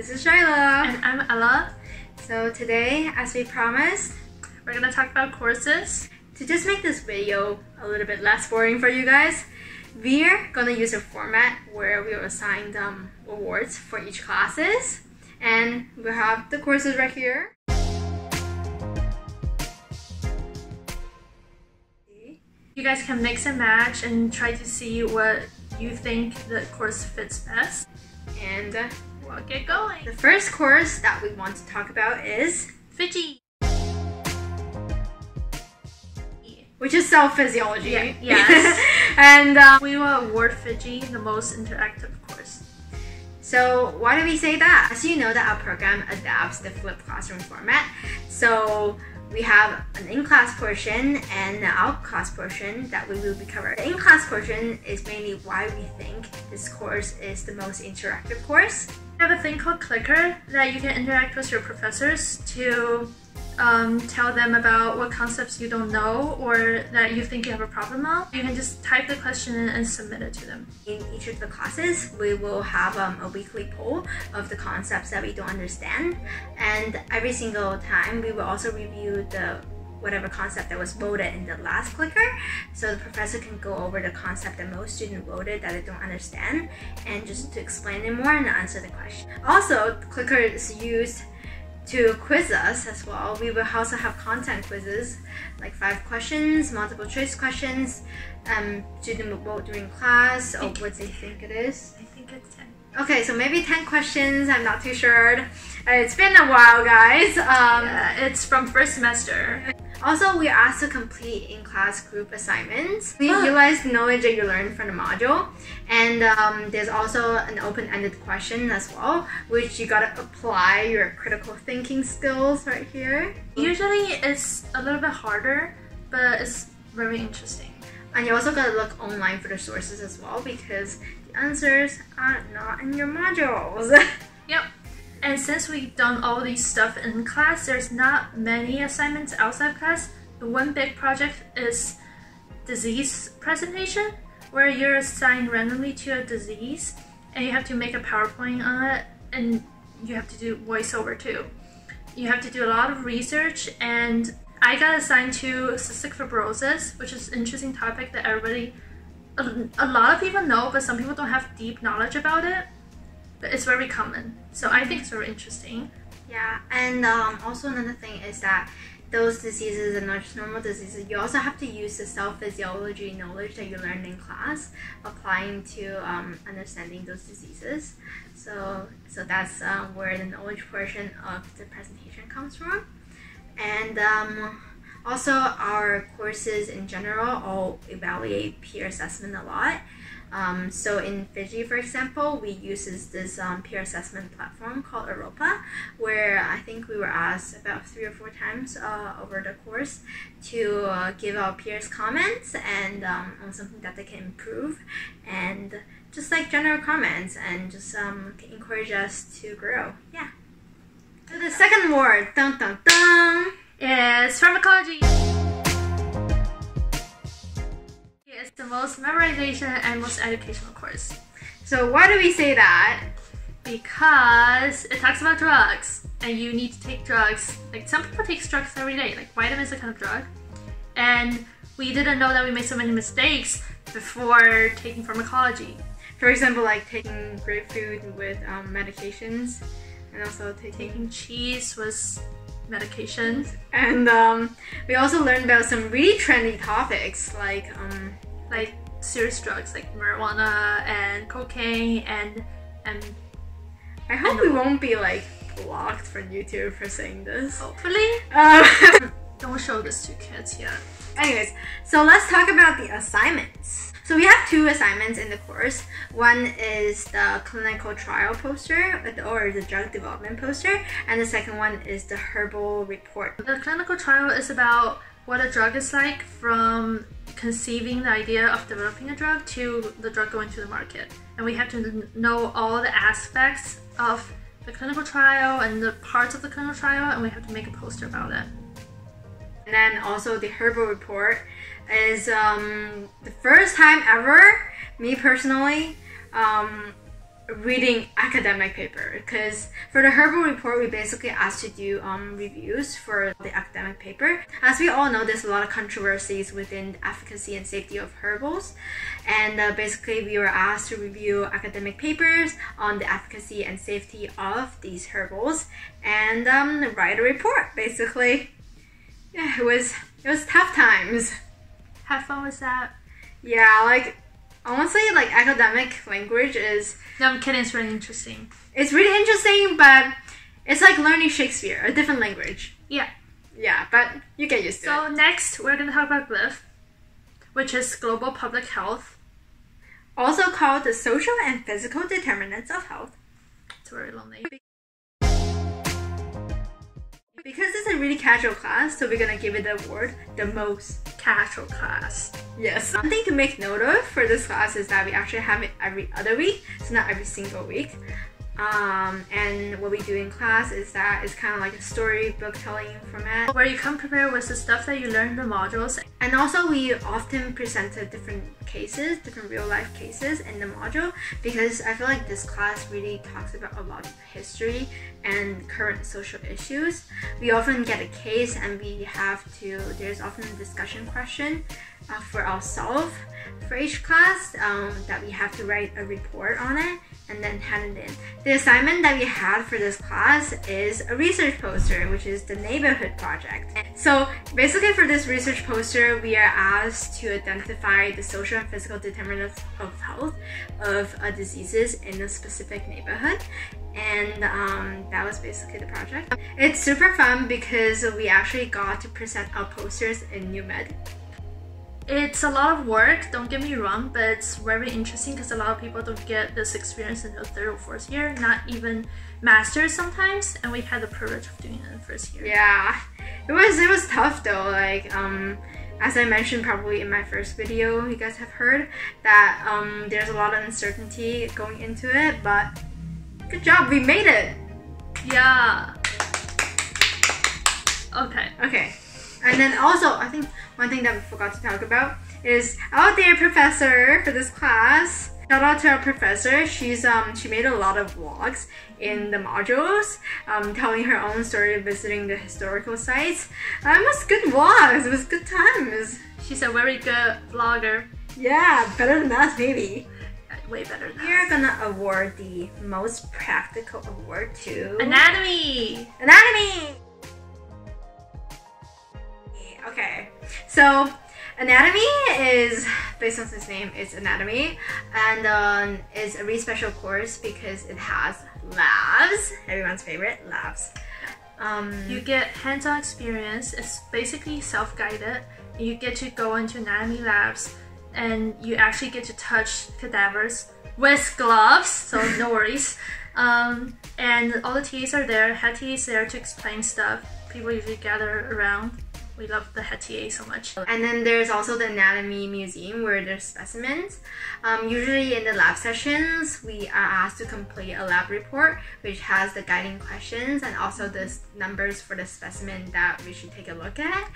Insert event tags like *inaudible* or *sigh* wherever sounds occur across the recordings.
This is Shyla. And I'm Ella. So today, as we promised, we're gonna talk about courses. To just make this video a little bit less boring for you guys, we're gonna use a format where we will assign um, awards for each classes. And we have the courses right here. You guys can mix and match and try to see what you think the course fits best. And we'll get going. The first course that we want to talk about is Fiji. Which is cell physiology. Yeah, *laughs* yes. and um, we will award Fiji the most interactive course. So why do we say that? As you know that our program adapts the flipped classroom format. So we have an in-class portion and an out-class portion that we will be covering. The in-class portion is mainly why we think this course is the most interactive course. Have a thing called Clicker that you can interact with your professors to um, tell them about what concepts you don't know or that you think you have a problem of. You can just type the question and submit it to them. In each of the classes, we will have um, a weekly poll of the concepts that we don't understand. And every single time, we will also review the whatever concept that was voted in the last clicker. So the professor can go over the concept that most students voted that they don't understand and just to explain it more and answer the question. Also, the clicker is used to quiz us as well. We will also have content quizzes, like five questions, multiple choice questions. Um, student will vote during class or what they think it is. I think it's 10. Okay, so maybe 10 questions, I'm not too sure. It's been a while, guys. Um, yeah, it's from first semester. Also, we are asked to complete in-class group assignments. We oh. utilize the knowledge that you learned from the module. And um, there's also an open-ended question as well, which you gotta apply your critical thinking skills right here. Usually it's a little bit harder, but it's very interesting. And you also gotta look online for the sources as well because answers are not in your modules. *laughs* yep. And since we've done all these stuff in class, there's not many assignments outside class. The one big project is disease presentation, where you're assigned randomly to a disease and you have to make a PowerPoint on it and you have to do voiceover too. You have to do a lot of research and I got assigned to cystic fibrosis, which is an interesting topic that everybody, a, a lot of people know, but some people don't have deep knowledge about it but it's very common. So I think it's very interesting. Yeah, and um, also another thing is that those diseases are not just normal diseases. You also have to use the cell physiology knowledge that you learned in class, applying to um, understanding those diseases. So, so that's uh, where the knowledge portion of the presentation comes from. And um, also, our courses in general all evaluate peer assessment a lot. Um, so in Fiji, for example, we uses this um, peer assessment platform called Europa, where I think we were asked about three or four times uh, over the course to uh, give our peers comments and um, on something that they can improve, and just like general comments and just um, encourage us to grow. Yeah. So the second word, dun dun dun, is pharmacology It's the most memorization and most educational course. So why do we say that? Because it talks about drugs and you need to take drugs. Like some people take drugs every day, like vitamins are kind of drug. And we didn't know that we made so many mistakes before taking pharmacology. For example, like taking grapefruit with um, medications and also taking, taking cheese with medications. And um, we also learned about some really trendy topics like um, like serious drugs like marijuana and cocaine and and I hope and we won't be like blocked from YouTube for saying this. Hopefully. Um, *laughs* Don't show this to kids yet. Anyways, so let's talk about the assignments. So we have two assignments in the course. One is the clinical trial poster or the drug development poster, and the second one is the herbal report. The clinical trial is about what a drug is like from conceiving the idea of developing a drug to the drug going to the market. And we have to know all the aspects of the clinical trial and the parts of the clinical trial, and we have to make a poster about it. And then also the herbal report is um, the first time ever, me personally, um, reading academic paper. Because for the herbal report we basically asked to do um, reviews for the academic paper. As we all know there's a lot of controversies within the efficacy and safety of herbals. And uh, basically we were asked to review academic papers on the efficacy and safety of these herbals and um, write a report basically. *laughs* Yeah it was it was tough times Have fun with that. yeah like honestly like academic language is No, I'm kidding. It's really interesting. it's really interesting, but it's like learning Shakespeare, a different language. Yeah. Yeah, but you get used to So it. So next, we're gonna talk about GLIF, which is global public health. Also called the social and physical determinants of health. It's very lonely. Because it's a really casual class, so we're gonna give it the word the most. Casual class. Yes. One thing to make note of for this class is that we actually have it every other week, so not every single week. Um, and what we do in class is that it's kind of like a storybook telling format. Where you come prepared with the stuff that you learn in the modules. And also, we often presented different cases, different real life cases in the module because I feel like this class really talks about a lot of history and current social issues. We often get a case and we have to, there's often a discussion question uh, for ourselves for each class um, that we have to write a report on it and then hand it in. The assignment that we had for this class is a research poster, which is the neighborhood project. So basically for this research poster, we are asked to identify the social and physical determinants of health of uh, diseases in a specific neighborhood. And um, that was basically the project. It's super fun because we actually got to present our posters in New Med. It's a lot of work, don't get me wrong, but it's very interesting because a lot of people don't get this experience in the third or fourth year, not even masters sometimes, and we had the privilege of doing it in the first year. Yeah, it was it was tough though. Like um, as I mentioned probably in my first video, you guys have heard that um, there's a lot of uncertainty going into it, but good job, we made it. Yeah. Okay. Okay, and then also I think one thing that we forgot to talk about is our dear professor for this class. Shout out to our professor. She's um she made a lot of vlogs in the modules, um, telling her own story of visiting the historical sites. Um, it was good vlogs. It was good times. She's a very good vlogger. Yeah, better than us maybe. Way better than We're us. gonna award the most practical award to Anatomy! anatomy. Okay, so anatomy is based on its name. It's anatomy, and um, it's a really special course because it has labs. Everyone's favorite labs. Um, You get hands-on experience. It's basically self-guided. You get to go into anatomy labs, and you actually get to touch cadavers with gloves. So no *laughs* worries. Um, and all the TAs are there. Head TAs there to explain stuff. People usually gather around. We love the head so much. And then there's also the anatomy museum where there's specimens. Um, usually in the lab sessions, we are asked to complete a lab report which has the guiding questions and also the numbers for the specimen that we should take a look at.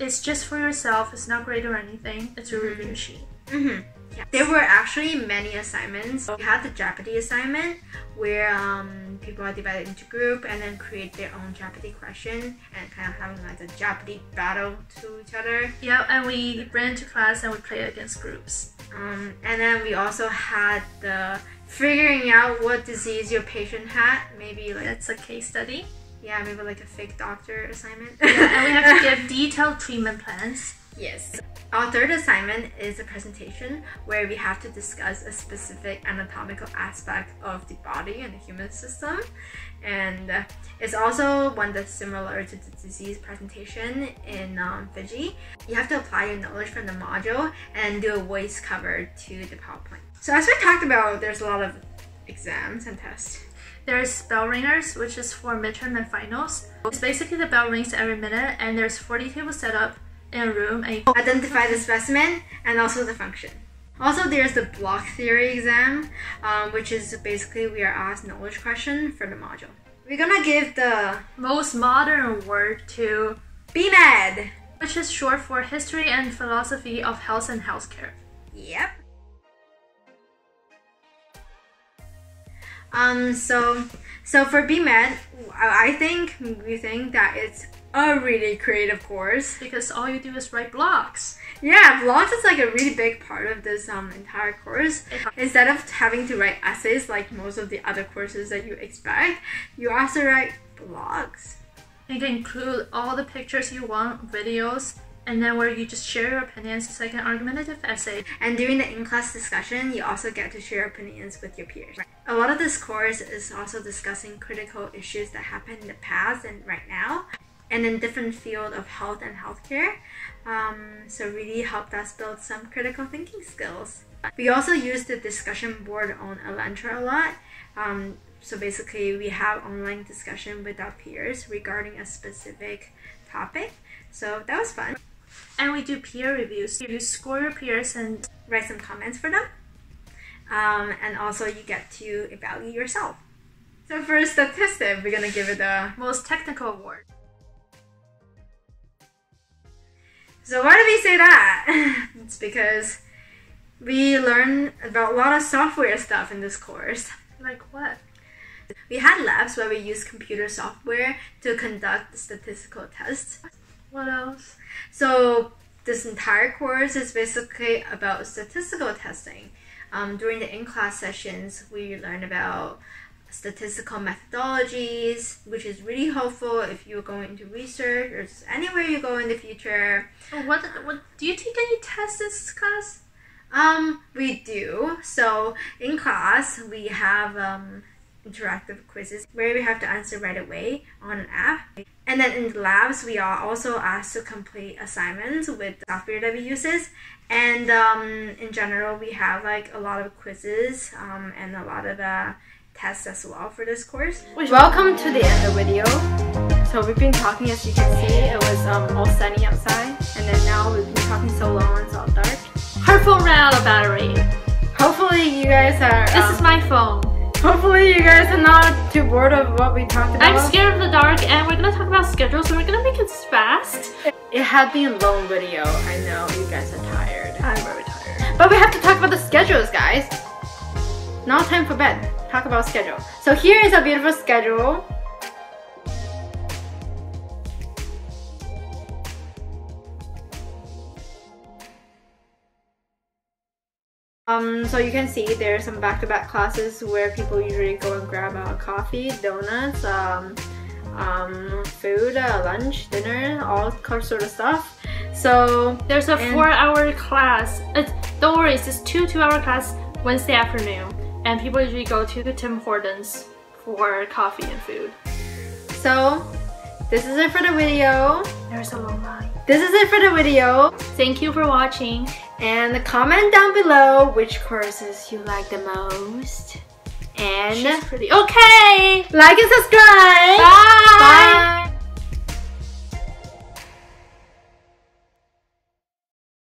It's just for yourself. It's not graded or anything. It's a review sheet. hmm Yeah. There were actually many assignments. We had the Jeopardy assignment where um, people are divided into group and then create their own Jeopardy question and kind of having like a Jeopardy battle to each other. Yep, and we ran it to class and we play against groups. Um, and then we also had the figuring out what disease your patient had. Maybe like That's a case study. yeah, maybe like a fake doctor assignment. Yeah, and we have to *laughs* give detailed treatment plans. Yes. Our third assignment is a presentation where we have to discuss a specific anatomical aspect of the body and the human system. And uh, it's also one that's similar to the disease presentation in um, Fiji. You have to apply your knowledge from the module and do a voice cover to the PowerPoint. So, as we talked about, there's a lot of exams and tests. There's bell ringers, which is for midterm and finals. It's basically the bell rings every minute, and there's 40 tables set up in a room, and identify the specimen and also the function. Also, there's the block theory exam, um, which is basically we are asked knowledge question for the module. We're gonna give the most modern word to, BMed. which is short for History and Philosophy of Health and Healthcare. Yep. Um, so so for BMed, I think we think that it's a really creative course. Because all you do is write blogs. Yeah, vlogs is like a really big part of this um entire course. Instead of having to write essays like most of the other courses that you expect, you also write blogs. You can include all the pictures you want, videos, and then where you just share your opinions. It's like an argumentative essay. And during the in-class discussion, you also get to share opinions with your peers. A lot of this course is also discussing critical issues that happened in the past and right now, and in different field of health and healthcare. Um, so really helped us build some critical thinking skills. We also use the discussion board on Elantra a lot. Um, so basically, we have online discussion with our peers regarding a specific topic. So that was fun. And we do peer reviews. You score your peers and Write some comments for them. Um, and also, you get to evaluate yourself. So for a statistic, we're gonna give it the most technical award. So why do we say that? *laughs* it's because we learn about a lot of software stuff in this course. Like what? We had labs where we used computer software to conduct statistical tests. What else? So this entire course is basically about statistical testing. Um, during the in-class sessions, we learn about statistical methodologies, which is really helpful if you're going into research or anywhere you go in the future. Oh, What, what do you take any tests this class? Um, we do. So in class, we have um, interactive quizzes where we have to answer right away on an app. And then in the labs, we are also asked to complete assignments with software that we uses. And um, in general, we have like a lot of quizzes um, and a lot of uh, tests as well for this course. Welcome to the end of the video. So we've been talking, as you can see, it was um, all sunny outside, and then now we've been talking so long it's all dark. Her phone ran out of battery. Hopefully you guys are. This um, is my phone. Hopefully you guys are not too bored of what we talked about. I'm scared of the dark, and we're gonna talk about schedules. So we're gonna make it fast. It had been a long video. I know you guys are tired. I'm very tired. But we have to talk about the schedules, guys. Now time for bed. Talk about schedule. So here is a beautiful schedule. Um, so you can see there are some back-to-back classes where people usually go and grab a coffee, donuts, um, um, food, uh, lunch, dinner, all sort of stuff. So There's a four-hour class. It's, don't worry, it's just two two-hour class Wednesday afternoon, and people usually go to the Tim Hortons for coffee and food. So, this is it for the video. There's a long line. This is it for the video. Thank you for watching. And comment down below which courses you like the most. And She's pretty. Okay. like and subscribe. Bye. Bye.